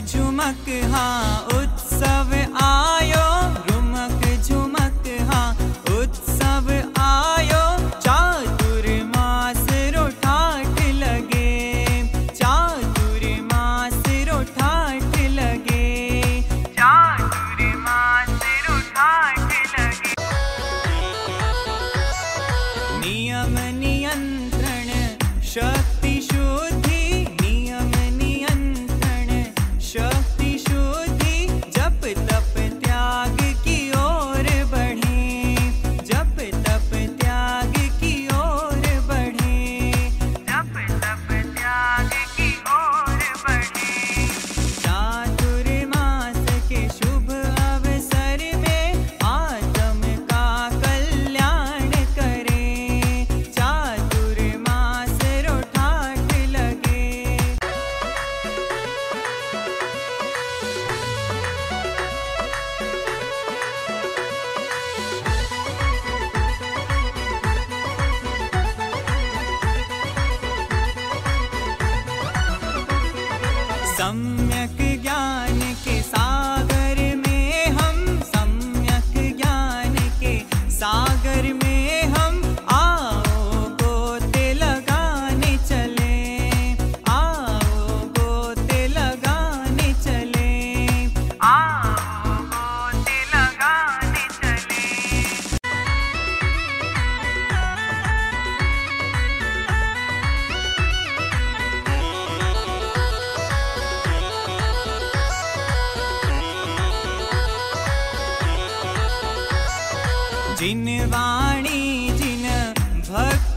झुमक हाँ। सम्यक ज्ञान के सागर में हम सम्यक ज्ञान के सागर में जिन वाणी जिन भक्ति